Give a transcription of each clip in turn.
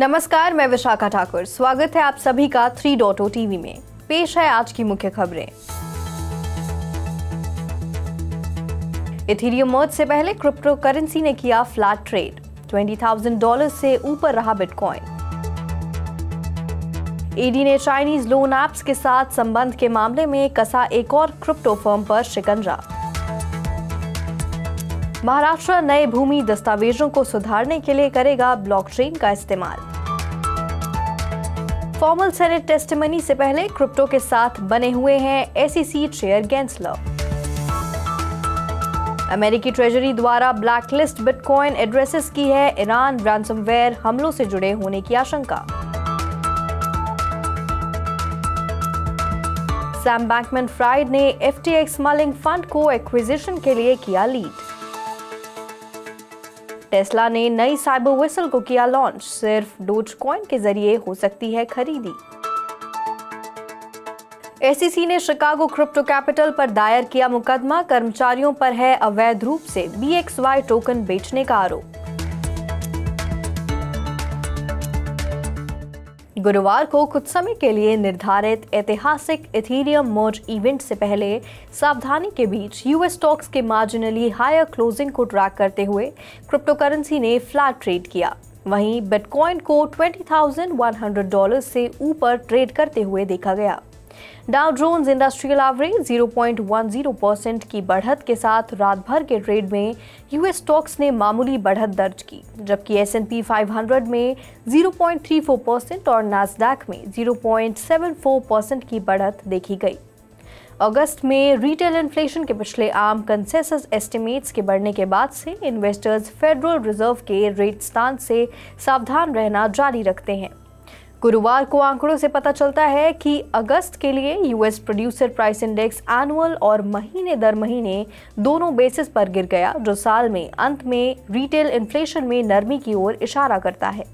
नमस्कार मैं विशाखा ठाकुर। स्वागत है आप सभी का थ्री डॉटो टीवी में। पेश है आज की मुख्य खबरें। इथीरियम मर्ज से पहले क्रिप्टो करेंसी ने किया फ्लैट ट्रेड। 20,000 डॉलर से ऊपर रहा बिटकॉइन। ईडी ने चाइनीज़ लोन एप्स के साथ संबंध के मामले में कसा एक और क्रिप्टो फर्म पर शिकंजा। महाराष्ट्र नए भूमि दस्तावेजों को सुधारने के लिए करेगा ब्लॉकचेन का इस्तेमाल। फॉर्मल सेनेट टेस्टमनी से पहले क्रिप्टो के साथ बने हुए हैं एसईसी चेयर गेंसलर अमेरिकी ट्रेजरी द्वारा ब्लैकलिस्ट बिटकॉइन एड्रेसेस की है ईरान रैंसमवेयर हमलों से जुड़े होने की आशंका। सैम बैंकमैन फ्राइड ने एफटीएक्स मालिंग फंड को एक्विजिशन के लिए किया लीड टेस्ला ने नई साइबर विसल को किया लॉन्च सिर्फ़ डोज कॉइन के ज़रिए हो सकती है खरीदी। एसीसी ने शिकागो क्रिप्टो कैपिटल पर दायर किया मुकदमा। कर्मचारियों पर है अवैध रूप से बीएक्सवाई टोकन बेचने का आरोप। गुरुवार को कुछ समय के लिए निर्धारित ऐतिहासिक इथेरियम मर्ज इवेंट से पहले सावधानी के बीच यूएस स्टॉक्स के मार्जिनली हायर क्लोजिंग को ट्रैक करते हुए क्रिप्टोकरेंसी ने फ्लैट ट्रेड किया। वहीं बिटकॉइन को 20,100 डॉलर से ऊपर ट्रेड करते हुए देखा गया। Dow Jones industrial average 0.10 percent की बढ़त के साथ रात भर के ट्रेड में यूएस स्टॉक्स ने मामूली बढ़त दर्ज की, जबकि एस एन पी में 0.34 परसेंट और नासडैक में 0.74 परसेंट की बढ़त देखी गई। अगस्त में रिटेल इन्फ्लेशन के पिछले आम कंसेसस एस्टिमेट्स के बढ़ने के बाद से इन्वेस्टर्स फेडरल रिज़र्व के रेट स्थान से सावधान रहना जारी रखते हैं। गुरुवार को आंकड़ों से पता चलता है कि अगस्त के लिए US producer price index annual और महीने दर महीने दोनों बेसिस पर गिर गया, जो साल में अंत में रिटेल इन्फ्लेशन में नरमी की ओर इशारा करता है।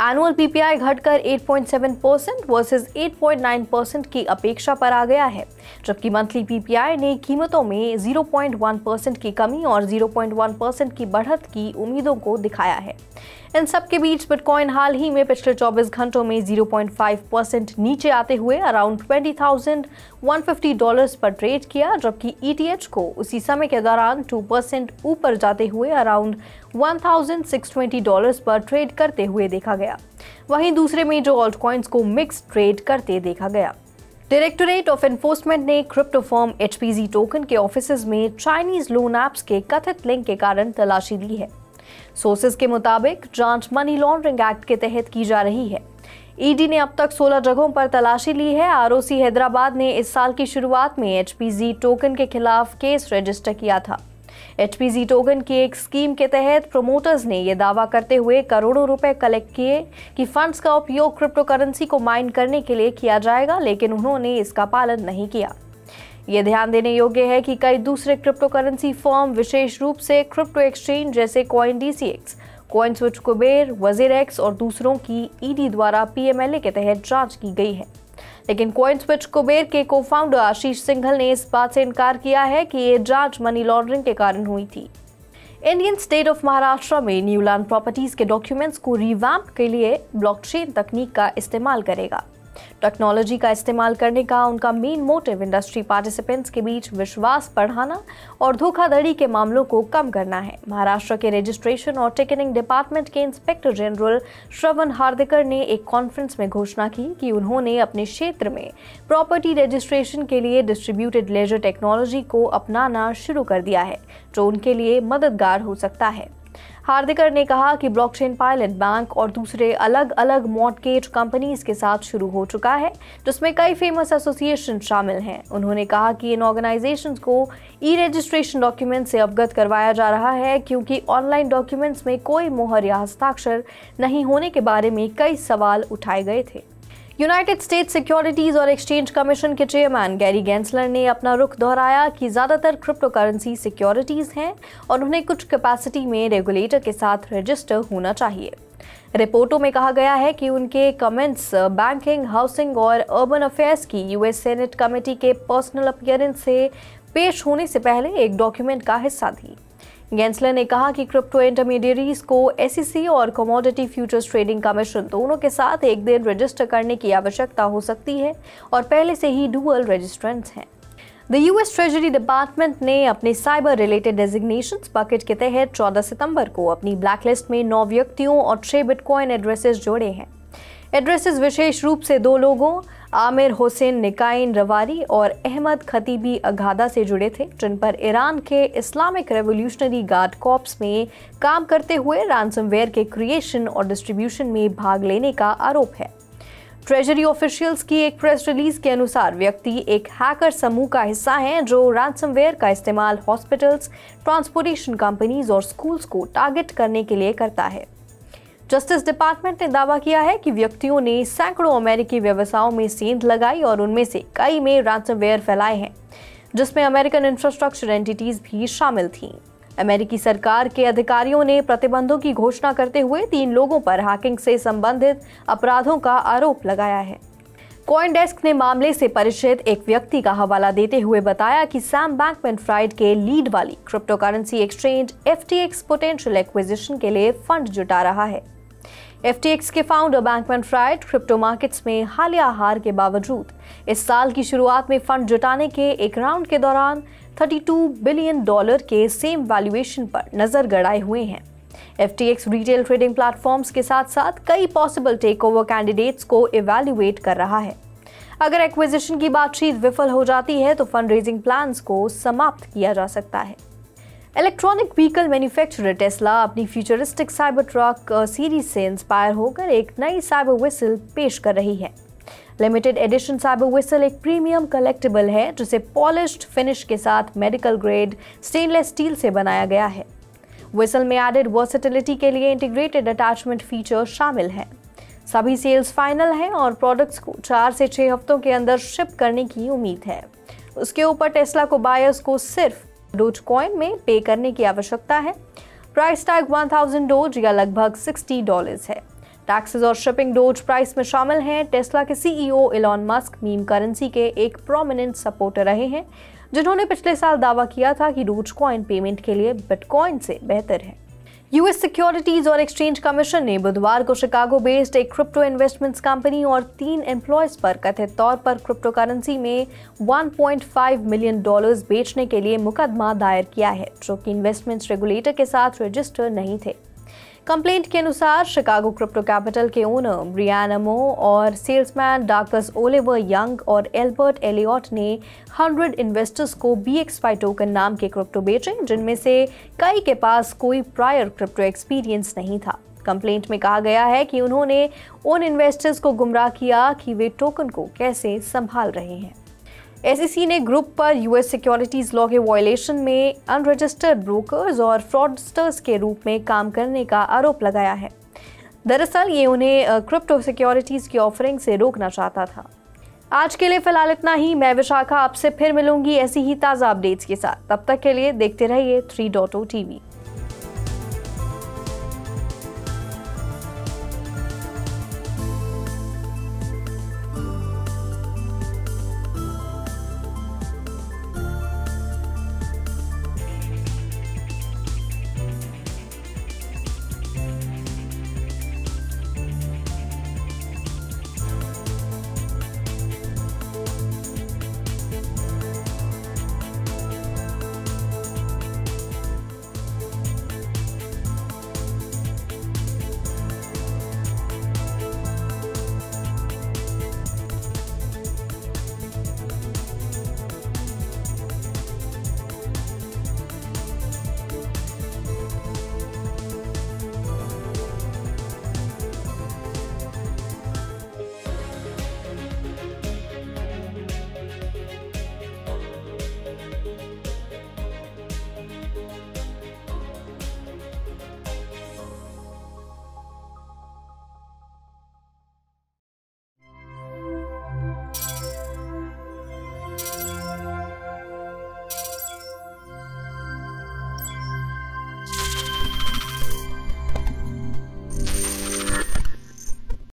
एनुअल पीपीआई घटकर 8.7 परसेंट वर्सेज 8.9 परसेंट की अपेक्षा पर आ गया है, जबकि मंथली पीपीआई ने कीमतों में 0.1 परसेंट की कमी और 0.1 परसेंट की बढ़त की उम्मीदों को दिखाया है। इन सब के बीच बिटकॉइन हाल ही में पिछले 24 घंटों में 0.5 परसेंट नीचे आते हुए अराउंड 20,150 डॉलर्स पर ट्रेड किया जबकि ईटीएच को उसी समय के दौरान 2 परसेंट ऊपर जाते हुए अराउंड 1,620 डॉलर्स पर ट्रेड करते हुए देखा गया। वहीं दूसरे में जो ऑल्ट कॉइन्स को मिक्स ट्रेड करते देखा गया। डायरेक्टोरेट ऑफ़ एनफोर्समेंट ने क्रिप्टो फॉर्म एच टोकन के ऑफ़िस में चाइनीज़ लोन एप्स के कथित लिंक के कारण तलाशी ली है। सोर्सेज के मुताबिक, जाँच मनी लॉन्ड्रिंग एक्ट के तहत की जा रही है। ईडी ने अब तक 16 जगहों पर तलाशी ली है। आरओसी हैदराबाद ने इस साल की शुरुआत में एचपीजी टोकन के खिलाफ केस रजिस्टर किया था। एचपीजी टोकन की एक स्कीम के तहत प्रोमोटर्स ने यह दावा करते हुए करोड़ों रुपए कलेक्ट किए कि फंड्स का उपयोग क्रिप्टो करेंसी को माइन करने के लिए किया जाएगा, लेकिन उन्होंने इसका पालन नहीं किया। ये ध्यान देने योग्य है कि कई दूसरे क्रिप्टो करेंसी फर्म विशेष रूप से क्रिप्टो एक्सचेंज जैसे coin DCX coin switch Kuber WazirX और दूसरों की ईडी द्वारा पीएमएलए के तहत जाँच की गई है। लेकिन कॉइन स्विच कुबेर के को फाउंडर आशीष सिंघल ने इस बात से इनकार किया है कि ये जाँच मनी लॉन्ड्रिंग के कारण हुई थी। इंडियन स्टेट ऑफ़ महाराष्ट्र में न्यूलैंड प्रॉपर्टीज़ के डॉक्यूमेंट्स को रिवैम्प के लिए ब्लॉकचेन तकनीक का इस्तेमाल करेगा। टेक्नोलॉजी का इस्तेमाल करने का उनका मेन मोटिव इंडस्ट्री पार्टिसिपेंट्स के बीच विश्वास बढ़ाना और धोखाधड़ी के मामलों को कम करना है। महाराष्ट्र के रजिस्ट्रेशन और टिकटिंग डिपार्टमेंट के इंस्पेक्टर जनरल श्रवण हार्दिकर ने एक कॉन्फ्रेंस में घोषणा की कि उन्होंने अपने क्षेत्र में प्रॉपर्टी रजिस्ट्रेशन के लिए डिस्ट्रीब्यूटेड लेजर टेक्नोलॉजी को अपनाना शुरू कर दिया है, जो उनके लिए मददगार हो सकता है। हार्दिकर ने कहा कि ब्लॉकचेन पायलट बैंक और दूसरे अलग अलग मॉडकेज कंपनीज़ के साथ शुरू हो चुका है, जिसमें कई फ़ेमस एसोसिएशन शामिल हैं। उन्होंने कहा कि इन ऑर्गेनाइजेशंस को ई रजिस्ट्रेशन डॉक्यूमेंट से अवगत करवाया जा रहा है, क्योंकि ऑनलाइन डॉक्यूमेंट्स में कोई मोहर या हस्ताक्षर नहीं होने के बारे में कई सवाल उठाए गए थे। यूनाइटेड स्टेट्स सिक्योरिटीज और एक्सचेंज कमीशन के चेयरमैन गैरी गेंसलर ने अपना रुख दोहराया कि ज़्यादातर क्रिप्टो करेंसी सिक्योरिटीज हैं और उन्हें कुछ कैपेसिटी में रेगुलेटर के साथ रजिस्टर होना चाहिए। रिपोर्टों में कहा गया है कि उनके कमेंट्स बैंकिंग हाउसिंग और अर्बन अफेयर्स की यूएस सेनेट कमेटी के पर्सनल अपियरेंस से पेश होने से पहले एक डॉक्यूमेंट का हिस्सा थी। गेंसलर ने कहा कि क्रिप्टो इंटरमीडियरीज को एसईसी और कमोडिटी फ्यूचर्स ट्रेडिंग कमीशन दोनों के साथ एक दिन रजिस्टर करने की आवश्यकता हो सकती है और पहले से ही डुअल रजिस्ट्रेंट्स हैं। द यूएस ट्रेजरी डिपार्टमेंट ने अपने साइबर रिलेटेड डेजिग्नेशन बकेट के तहत 14 सितंबर को अपनी ब्लैकलिस्ट में नौ व्यक्तियों और छह बिटकॉइन एड्रेसेस जोड़े हैं। एड्रेसेस विशेष रूप से दो लोगों, आमिर हुसैन निकाइन रवारी और अहमद खतीबी अगाधा से जुड़े थे, जिन पर ईरान के इस्लामिक रेवोल्यूशनरी गार्ड कॉप्स में काम करते हुए रैंसमवेयर के क्रिएशन और डिस्ट्रीब्यूशन में भाग लेने का आरोप है। ट्रेजरी ऑफिशियल्स की एक प्रेस रिलीज़ के अनुसार व्यक्ति एक हैकर समूह का हिस्सा है, जो रैंसमवेयर का इस्तेमाल हॉस्पिटल्स, ट्रांसपोर्टेशन कंपनीज़ और स्कूल्स को टारगेट करने के लिए करता है। जस्टिस डिपार्टमेंट ने दावा किया है कि व्यक्तियों ने सैकड़ों अमेरिकी व्यवसायों में सेंध लगाई और उनमें से कई में रैंसमवेयर फैलाए हैं, जिसमें अमेरिकन इंफ्रास्ट्रक्चर एंटिटीज भी शामिल थीं। अमेरिकी सरकार के अधिकारियों ने प्रतिबंधों की घोषणा करते हुए तीन लोगों पर हैकिंग से संबंधित अपराधों का आरोप लगाया है। कॉइन डेस्क ने मामले से परिचित एक व्यक्ति का हवाला देते हुए बताया कि सैम बैंकमैन फ्राइड के लीड वाली crypto currency exchange FTX potential acquisition के लिए फंड जुटा रहा है। एफटीएक्स के founder Bankman Fried crypto markets में हालिया हार के बावजूद, इस साल की शुरुआत में फंड जुटाने के एक राउंड के दौरान 32 बिलियन डॉलर के सेम वैल्यूएशन पर नज़र गड़ाए हुए हैं। एफ़ रिटेल ट्रेडिंग प्लेटफॉर्म्स के साथ साथ कई पॉसिबल टेक ओवर कैंडिडेट्स को इवेल्युएट कर रहा है। अगर एक्विजिशन की बातचीत विफल हो जाती है तो फंड रेजिंग प्लान को समाप्त किया जा सकता है। इलेक्ट्रॉनिक व्हीकल मैन्युफैक्चरर टेस्ला अपनी फ्यूचरिस्टिक साइबर ट्रक सीरीज़ से इंस्पायर होकर एक नई साइबर विसल पेश कर रही है। लिमिटेड एडिशन साइबर विसल एक प्रीमियम कलेक्टेबल है, जिसे पॉलिश्ड फिनिश के साथ मेडिकल ग्रेड स्टेनलेस स्टील से बनाया गया है। विसल में एडेड वर्सिटिलिटी के लिए इंटीग्रेटेड अटैचमेंट फीचर शामिल है। सभी सेल्स फाइनल हैं और प्रोडक्ट्स को चार से छः हफ्तों के अंदर शिप करने की उम्मीद है। उसके ऊपर टेस्ला को बायर्स को सिर्फ़ डोज कॉइन में पे करने की आवश्यकता है। प्राइस टैग 1000 डोज या लगभग 60 डॉलर्स है। टैक्सेस और शिपिंग डोज प्राइस में शामिल हैं। टेस्ला के CEO Elon Musk meme currency के एक प्रोमिनेंट सपोर्टर रहे हैं, जिन्होंने पिछले साल दावा किया था कि डोज कॉइन पेमेंट के लिए बिटकॉइन से बेहतर है। यूएस सिक्योरिटीज और एक्सचेंज कमीशन ने बुधवार को शिकागो बेस्ड एक क्रिप्टो इन्वेस्टमेंट्स कंपनी और तीन एम्प्लॉयज़ पर कथित तौर पर क्रिप्टो करेंसी में 1.5 मिलियन डॉलर्स बेचने के लिए मुकदमा दायर किया है, जो कि इन्वेस्टमेंट्स रेगुलेटर के साथ रजिस्टर नहीं थे। कंप्लेंट के अनुसार शिकागो क्रिप्टो कैपिटल के ओनर ब्रियान अमो और सेल्समैन डाकस ओलिवर यंग और एल्बर्ट एलियट ने 100 इन्वेस्टर्स को बी एक्स फाई टोकन नाम के क्रिप्टो बेचे, जिनमें से कई के पास कोई प्रायर क्रिप्टो एक्सपीरियंस नहीं था। कंप्लेंट में कहा गया है कि उन्होंने उन इन्वेस्टर्स को गुमराह किया कि वे टोकन को कैसे संभाल रहे हैं। एसईसी ने ग्रुप पर यूएस सिक्योरिटीज लॉ के वायलेशन में अनरजिस्टर्ड ब्रोकर्स और फ्रॉडस्टर्स के रूप में काम करने का आरोप लगाया है। दरअसल ये उन्हें क्रिप्टो सिक्योरिटीज की ऑफरिंग से रोकना चाहता था। आज के लिए फ़िलहाल इतना ही। मैं विशाखा आपसे फिर मिलूँगी ऐसी ही ताज़ा अपडेट्स के साथ। तब तक के लिए देखते रहिए थ्री डॉट ओ टीवी